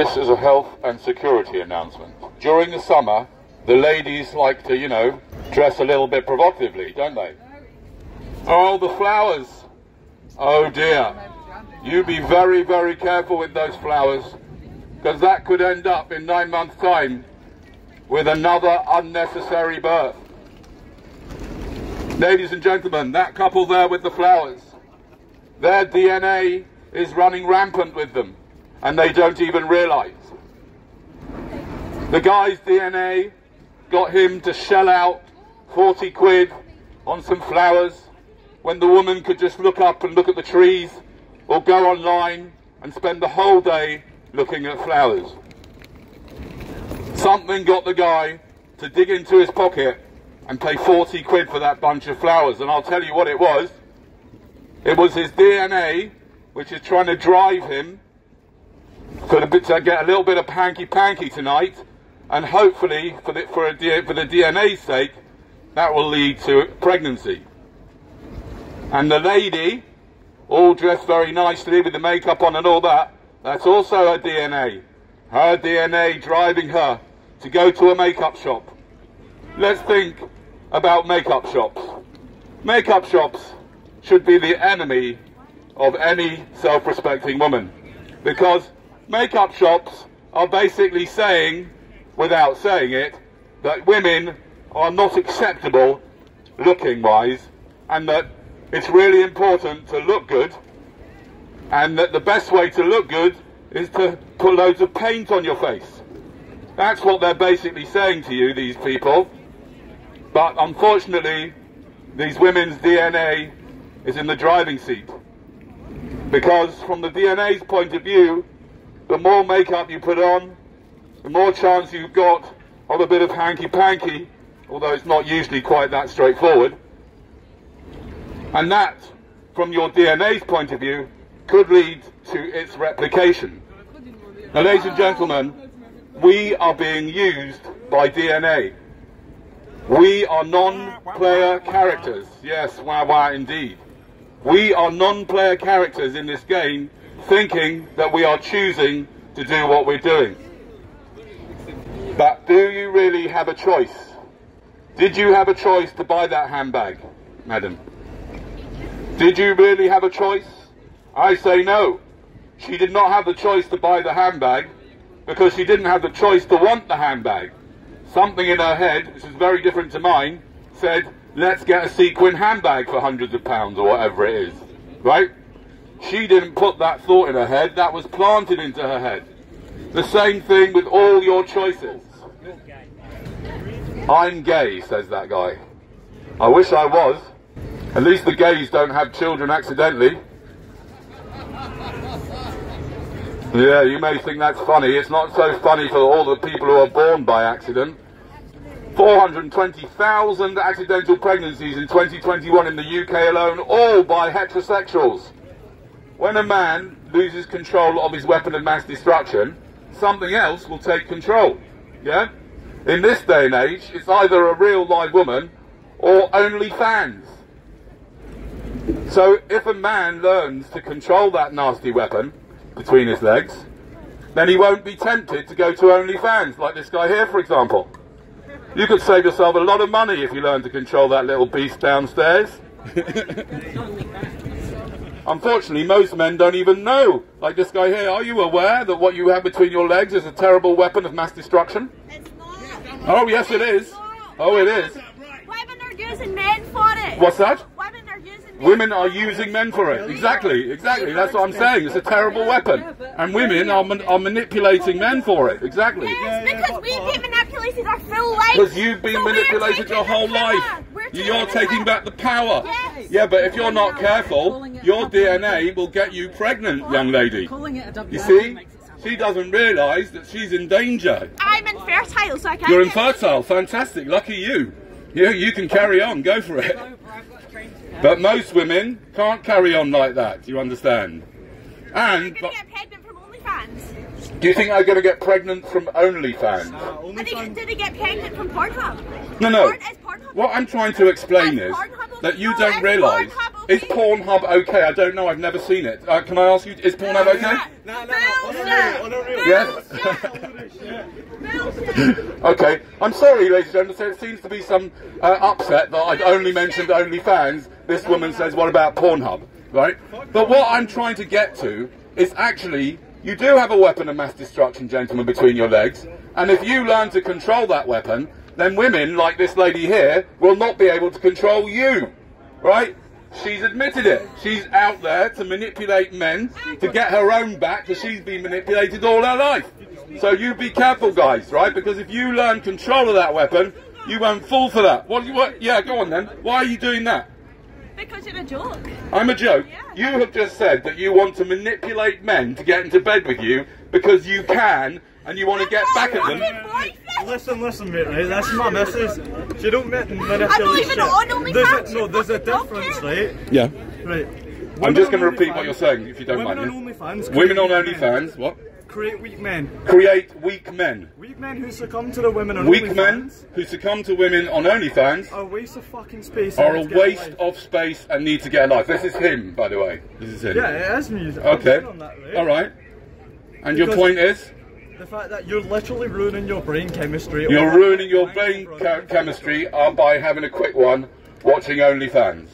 This is a health and security announcement. During the summer, the ladies like to, you know, dress a little bit provocatively, don't they? Oh, the flowers. Oh dear. You be very, very careful with those flowers, because that could end up in nine months' time with another unnecessary birth. Ladies and gentlemen, that couple there with the flowers, their DNA is running rampant with them and they don't even realise. The guy's DNA got him to shell out 40 quid on some flowers when the woman could just look up and look at the trees or go online and spend the whole day looking at flowers. Something got the guy to dig into his pocket and pay 40 quid for that bunch of flowers. And I'll tell you what it was. It was his DNA, which is trying to drive him the, to get a little bit of panky-panky tonight, and hopefully, for the, for, a, for the DNA's sake, that will lead to pregnancy. And the lady, all dressed very nicely with the makeup on and all that, that's also her DNA. Her DNA driving her to go to a makeup shop. Let's think about makeup shops. Makeup shops should be the enemy of any self-respecting woman because makeup shops are basically saying, without saying it, that women are not acceptable looking wise and that it's really important to look good and that the best way to look good is to put loads of paint on your face. That's what they're basically saying to you, these people. But unfortunately, these women's DNA is in the driving seat. Because from the DNA's point of view, the more makeup you put on, the more chance you've got of a bit of hanky-panky, although it's not usually quite that straightforward. And that, from your DNA's point of view, could lead to its replication. Now, ladies and gentlemen, we are being used by DNA. We are non-player characters. Yes, wow, wow, indeed. We are non-player characters in this game thinking that we are choosing to do what we're doing. But do you really have a choice? Did you have a choice to buy that handbag, madam? Did you really have a choice? I say no. She did not have the choice to buy the handbag because she didn't have the choice to want the handbag. Something in her head, which is very different to mine, said, let's get a sequin handbag for hundreds of pounds or whatever it is. Right? She didn't put that thought in her head, that was planted into her head. The same thing with all your choices. I'm gay, says that guy. I wish I was. At least the gays don't have children accidentally. Yeah, you may think that's funny. It's not so funny for all the people who are born by accident. 420,000 accidental pregnancies in 2021 in the UK alone, all by heterosexuals. When a man loses control of his weapon of mass destruction, something else will take control. Yeah? In this day and age, it's either a real live woman or OnlyFans. So if a man learns to control that nasty weapon between his legs, then he won't be tempted to go to OnlyFans, like this guy here, for example. You could save yourself a lot of money if you learn to control that little beast downstairs. Unfortunately, most men don't even know. Like this guy here, are you aware that what you have between your legs is a terrible weapon of mass destruction? It's not. Oh, yes it is. Oh, it is. Women are using men for it. What's that? Women are using men for it. using men for it. Exactly, exactly. That's what I'm saying. It's a terrible weapon. And women are, man- are manipulating men for it. Exactly. Yes, because we've been manipulated our full life. Because you've been So manipulated your whole life. You're taking back the power. Yes. Yeah, but if you're not careful, your DNA will get you pregnant, young lady. Calling it a WI You see? makes it sound She doesn't realise that she's in danger. I'm infertile, so I can't. You're infertile. Fantastic. Lucky you. You, you can carry on. Go for it. over. I've got trained to care. But most women can't carry on like that. Do you understand? I'm And gonna but, get pregnant from OnlyFans. do you think they're going to get pregnant from OnlyFans? I think did they get pregnant from Pornhub? No, no. Porn, is Pornhub What I'm trying to explain is is that you No, don't it's realise. Is? Pornhub okay? I don't know. I've never seen it. Uh, can I ask you? Is Pornhub okay? No, no, nah, on a real, on a real. Yes. Okay, I'm sorry, ladies and gentlemen. There seems to be some uh, upset that I've only mentioned OnlyFans. This woman says, "What about Pornhub?" Right? But what I'm trying to get to is actually, you do have a weapon of mass destruction, gentlemen, between your legs, and if you learn to control that weapon, then women like this lady here will not be able to control you. Right? She's admitted it. She's out there to manipulate men to get her own back because she's been manipulated all her life. So you be careful, guys, right? Because if you learn control of that weapon, you won't fall for that. What? What? Yeah, go on then. Why are you doing that? Because you're a joke. I'm a joke. You have just said that you want to manipulate men to get into bed with you because you can, and you want to get back at them. Listen, listen, mate, right? That's my missus. She don't ma- manipulate I believe in shit. on OnlyFans. There's a, no, there's a I difference, care. right? Yeah. Right. I'm just going to repeat OnlyFans- what you're saying, if you don't women mind. on yeah? OnlyFans. Women on create weak men. OnlyFans, what? Create weak men. Create weak men. Weak men who succumb to the women on Weak OnlyFans Weak men who succumb to women on OnlyFans are a waste of fucking space. are a need to get waste life. of space and need to get a life. This is him, by the way. This is him. Yeah, it is me. I'm Okay. on that, right? All right. And your point is? The fact that you're literally ruining your brain chemistry. You're ruining your brain in front che- of me. chemistry uh, by having a quick one watching OnlyFans.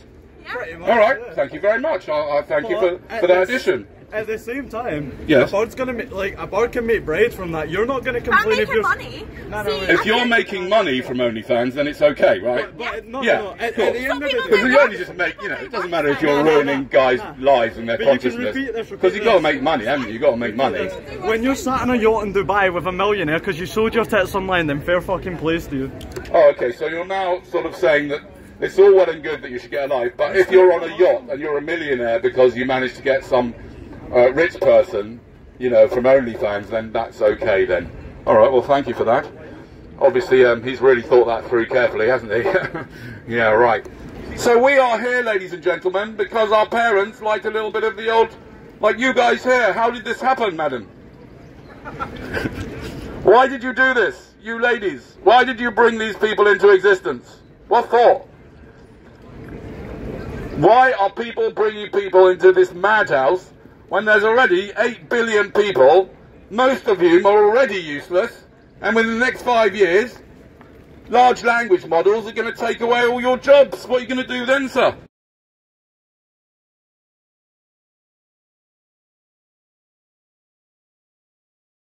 Pretty much, All right, yeah. thank you very much. I, I thank you for, for that the- addition. At the same time, Yes. a bird's gonna make like a bird can make bread from that. You're not gonna complain if you're money. No, no, See. If I you're think- making money from OnlyFans, then it's okay, right? But no, Yeah, no, no. At, cool. at the end of the day, Because you only just make, you know, it doesn't matter if you're ruining guys' lives and their But consciousness. Because repeat you've got to make money, haven't you? You've got to make money. when you're sat on a yacht in Dubai with a millionaire because you sold your tits online, then fair fucking plays to you. Oh, okay, so you're now sort of saying that it's all well and good that you should get a life, but if you're on a yacht and you're a millionaire because you managed to get some uh, rich person, you know, from OnlyFans, then that's okay then. All right, well, thank you for that. Obviously, um, he's really thought that through carefully, hasn't he? yeah, right. So we are here, ladies and gentlemen, because our parents like a little bit of the old, like you guys here. How did this happen, madam? Why did you do this, you ladies? Why did you bring these people into existence? What for? Why are people bringing people into this madhouse when there's already 8 billion people, most of whom are already useless, and within the next five years, large language models are going to take away all your jobs? What are you going to do then, sir?